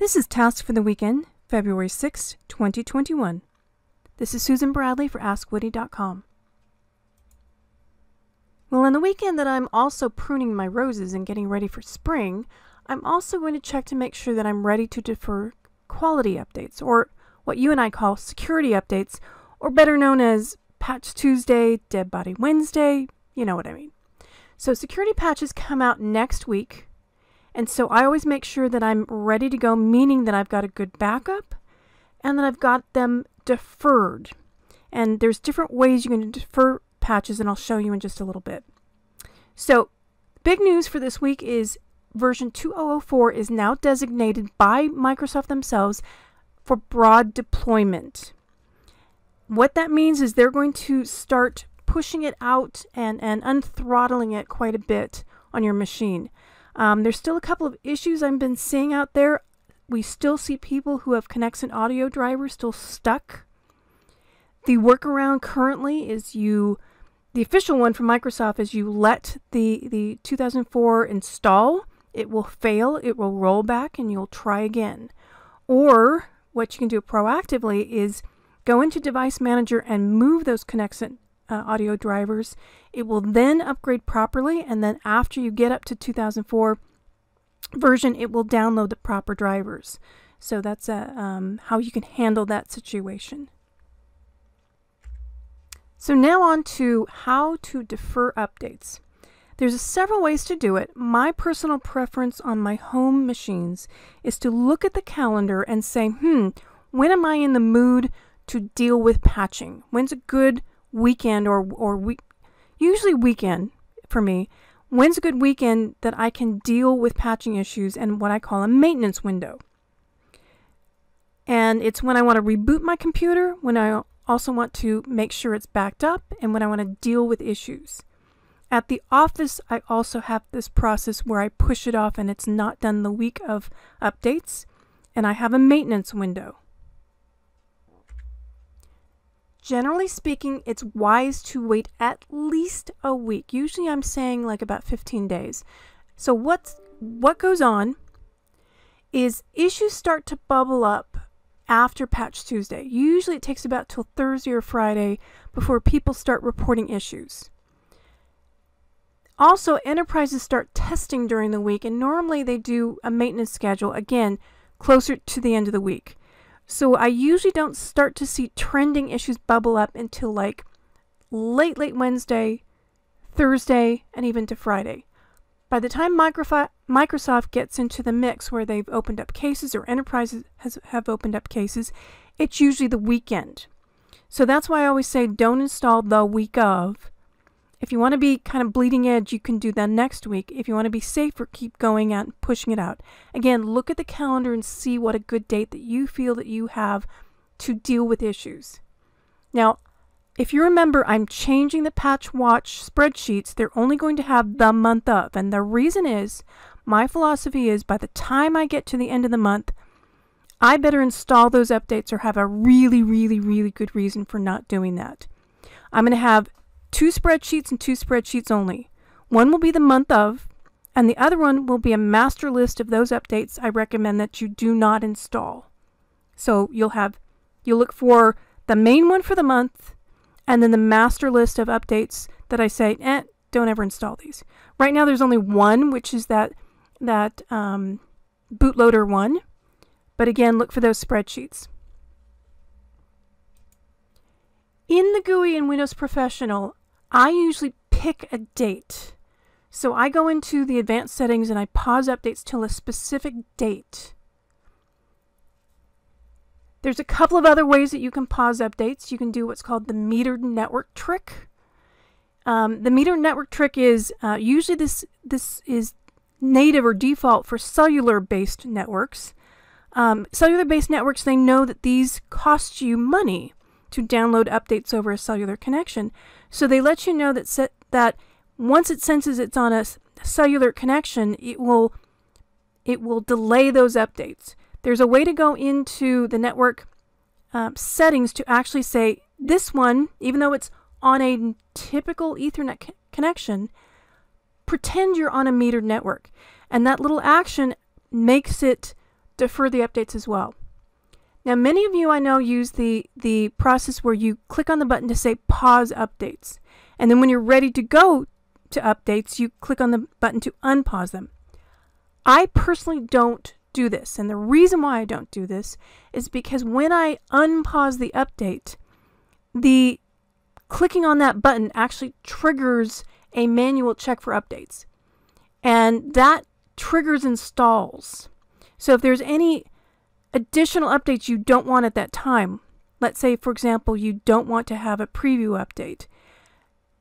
This is Task for the Weekend, February 6, 2021. This is Susan Bradley for AskWoody.com. Well, on the weekend that I'm also pruning my roses and getting ready for spring, I'm also going to check to make sure that I'm ready to defer quality updates, or what you and I call security updates, or better known as Patch Tuesday, Dead Body Wednesday, you know what I mean. So security patches come out next week, and so I always make sure that I'm ready to go, meaning that I've got a good backup and that I've got them deferred. And there's different ways you can defer patches, and I'll show you in just a little bit. So, big news for this week is version 2004 is now designated by Microsoft themselves for broad deployment. What that means is they're going to start pushing it out and, and unthrottling it quite a bit on your machine. Um, there's still a couple of issues I've been seeing out there. We still see people who have Conexant audio drivers still stuck. The workaround currently is you, the official one from Microsoft is you let the, the 2004 install. It will fail, it will roll back, and you'll try again. Or what you can do proactively is go into Device Manager and move those Conexant uh, audio drivers. It will then upgrade properly, and then after you get up to 2004 version, it will download the proper drivers. So that's uh, um, how you can handle that situation. So now on to how to defer updates. There's several ways to do it. My personal preference on my home machines is to look at the calendar and say, hmm, when am I in the mood to deal with patching? When's a good weekend or or week usually weekend for me. When's a good weekend that I can deal with patching issues and what I call a maintenance window? And it's when I want to reboot my computer when I also want to make sure it's backed up and when I want to deal with issues. At the office I also have this process where I push it off and it's not done the week of updates and I have a maintenance window Generally speaking, it's wise to wait at least a week. Usually I'm saying like about 15 days. So what's what goes on is issues start to bubble up after Patch Tuesday. Usually it takes about till Thursday or Friday before people start reporting issues. Also, enterprises start testing during the week, and normally they do a maintenance schedule again closer to the end of the week. So I usually don't start to see trending issues bubble up until like late, late Wednesday, Thursday, and even to Friday. By the time Microsoft gets into the mix where they've opened up cases or enterprises has, have opened up cases, it's usually the weekend. So that's why I always say don't install the week of if you want to be kind of bleeding edge, you can do that next week. If you want to be safer, keep going out and pushing it out. Again, look at the calendar and see what a good date that you feel that you have to deal with issues. Now, if you remember, I'm changing the Patch Watch spreadsheets. They're only going to have the month of. And the reason is, my philosophy is by the time I get to the end of the month, I better install those updates or have a really, really, really good reason for not doing that. I'm going to have two spreadsheets and two spreadsheets only. One will be the month of, and the other one will be a master list of those updates I recommend that you do not install. So you'll have, you'll look for the main one for the month, and then the master list of updates that I say, eh, don't ever install these. Right now there's only one, which is that, that um, bootloader one. But again, look for those spreadsheets. In the GUI in Windows Professional, I usually pick a date. So I go into the advanced settings and I pause updates till a specific date. There's a couple of other ways that you can pause updates. You can do what's called the metered network trick. Um, the metered network trick is uh, usually this this is native or default for cellular based networks. Um, cellular based networks they know that these cost you money to download updates over a cellular connection. So they let you know that that once it senses it's on a cellular connection, it will it will delay those updates. There's a way to go into the network uh, settings to actually say this one, even though it's on a typical Ethernet co connection, pretend you're on a metered network. And that little action makes it defer the updates as well. Now, many of you I know use the, the process where you click on the button to say pause updates. And then when you're ready to go to updates, you click on the button to unpause them. I personally don't do this. And the reason why I don't do this is because when I unpause the update, the clicking on that button actually triggers a manual check for updates. And that triggers installs. So if there's any additional updates you don't want at that time, let's say, for example, you don't want to have a preview update,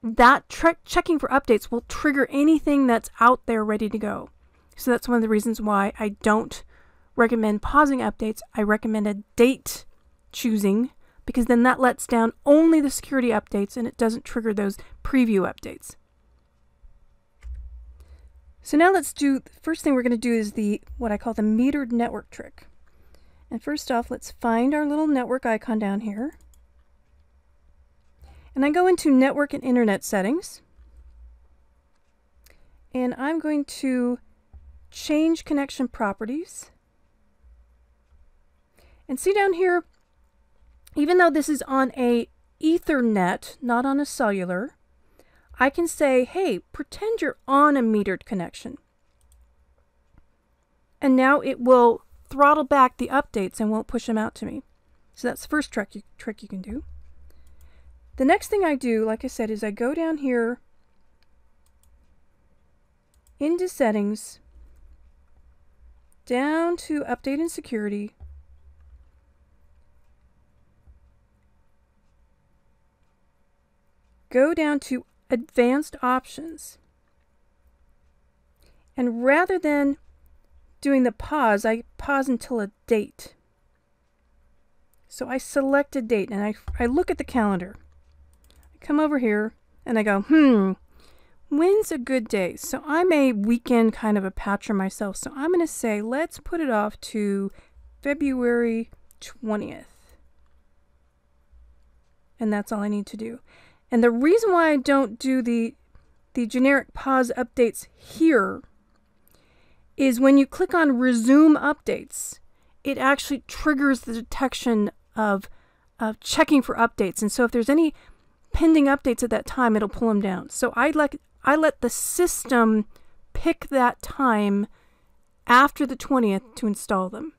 that checking for updates will trigger anything that's out there ready to go. So that's one of the reasons why I don't recommend pausing updates. I recommend a date choosing because then that lets down only the security updates and it doesn't trigger those preview updates. So now let's do, the first thing we're going to do is the, what I call the metered network trick. And first off, let's find our little network icon down here. And I go into network and internet settings. And I'm going to change connection properties. And see down here, even though this is on a Ethernet, not on a cellular, I can say, hey, pretend you're on a metered connection. And now it will throttle back the updates and won't push them out to me. So that's the first trick you, trick you can do. The next thing I do, like I said, is I go down here into settings, down to update and security, go down to advanced options. And rather than doing the pause, I pause until a date. So I select a date and I, I look at the calendar. I come over here and I go, hmm, when's a good day? So I'm a weekend kind of a patcher myself. So I'm going to say, let's put it off to February 20th. And that's all I need to do. And the reason why I don't do the, the generic pause updates here is when you click on resume updates, it actually triggers the detection of, of checking for updates. And so if there's any pending updates at that time, it'll pull them down. So I let, I let the system pick that time after the 20th to install them.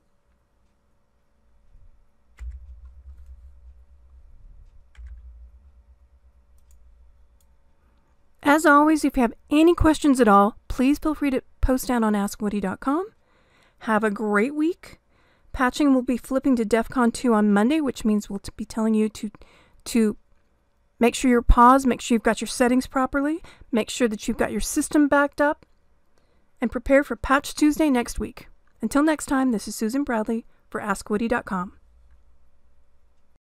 As always, if you have any questions at all, please feel free to post down on AskWoody.com. Have a great week. Patching will be flipping to DEF CON 2 on Monday, which means we'll be telling you to, to make sure you're paused, make sure you've got your settings properly, make sure that you've got your system backed up, and prepare for Patch Tuesday next week. Until next time, this is Susan Bradley for AskWoody.com.